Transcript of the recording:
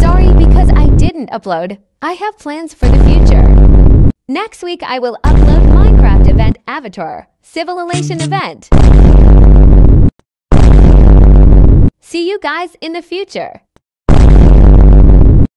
Sorry because I didn't upload. I have plans for the future. Next week I will upload Minecraft event Avatar, Civilization event. You guys in the future.